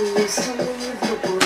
do something with you.